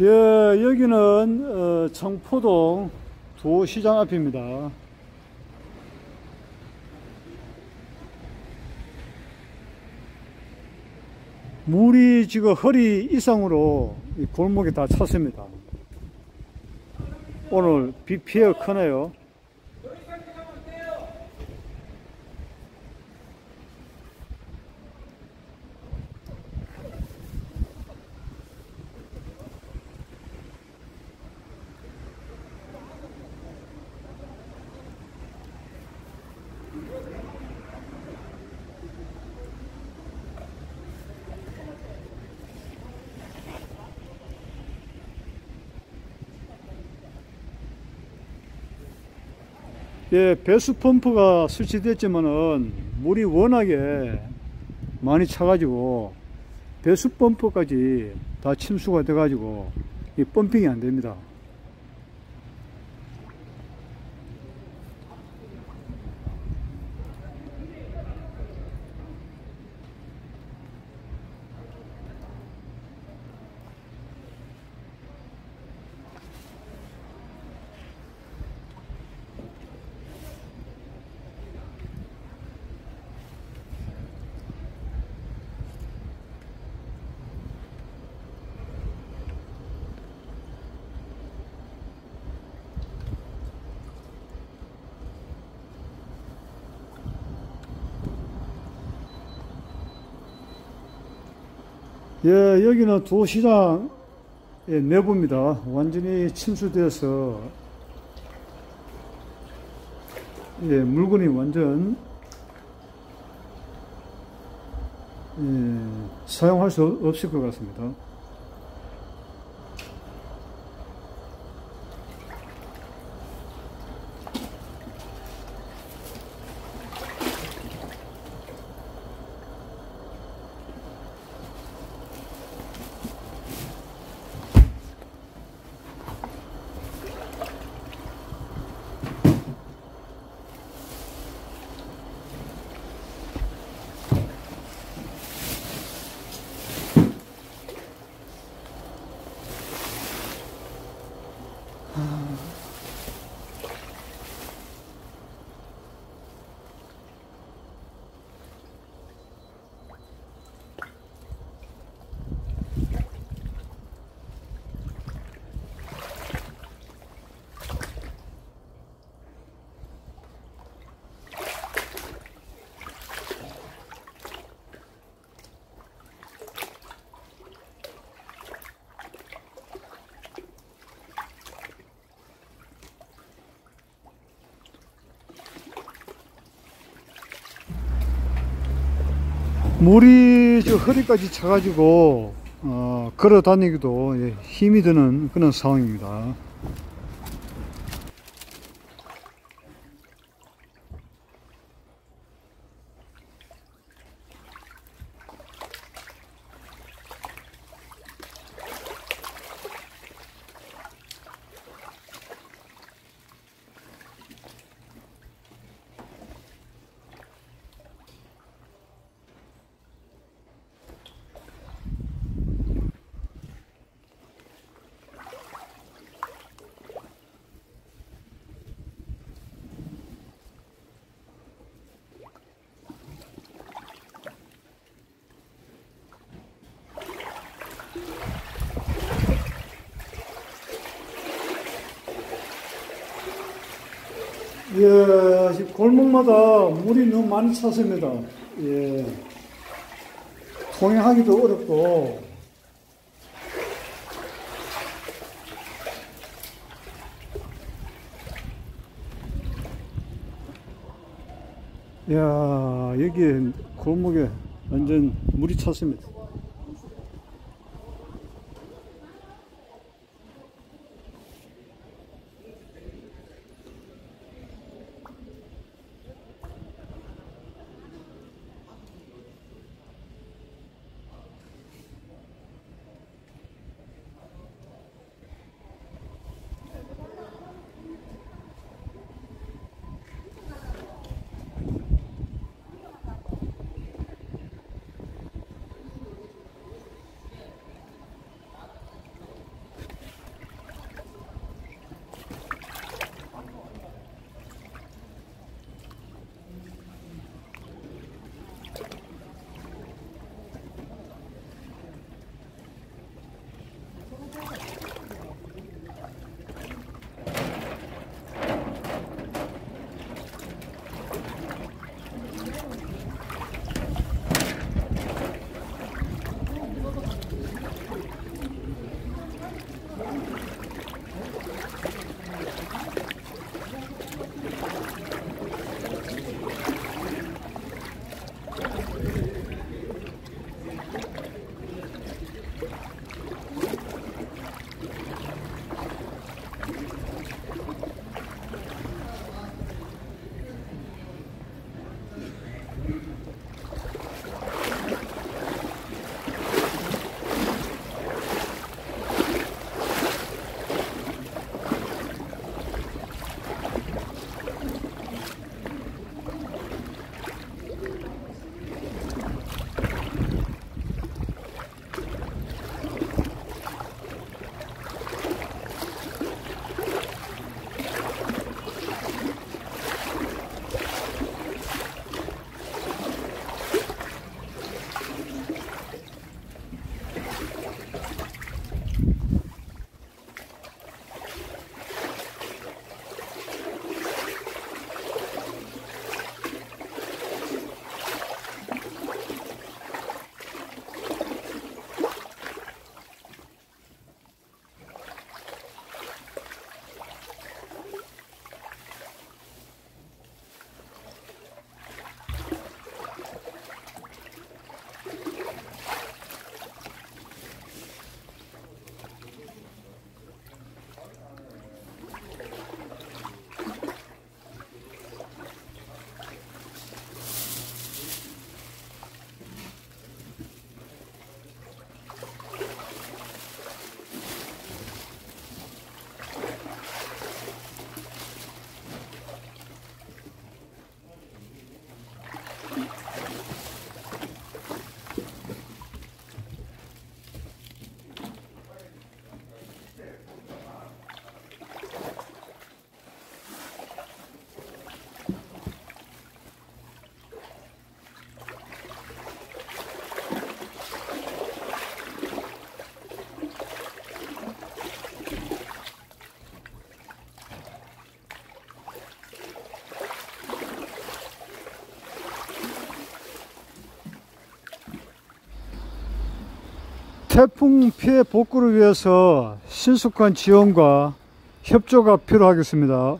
예, 여기는 어, 청포동 도시장 앞입니다. 물이 지금 허리 이상으로 이 골목에 다 찼습니다. 오늘 비 피해가 크네요. 예, 배수 펌프가 설치됐지만은 물이 워낙에 많이 차가지고 배수 펌프까지 다 침수가 돼가지고 이 펌핑이 안 됩니다. 예, 여기는 도시장 의 내부입니다. 완전히 침수되어서 예, 물건이 완전 예, 사용할 수 없을 것 같습니다. Um, 물이 저 허리까지 차가지고 어, 걸어 다니기도 예, 힘이 드는 그런 상황입니다. 예, 골목마다 물이 너무 많이 찼습니다. 예. 통행하기도 어렵고, 야 여기 골목에 완전 물이 찼습니다. 태풍 피해 복구를 위해서 신속한 지원과 협조가 필요하겠습니다.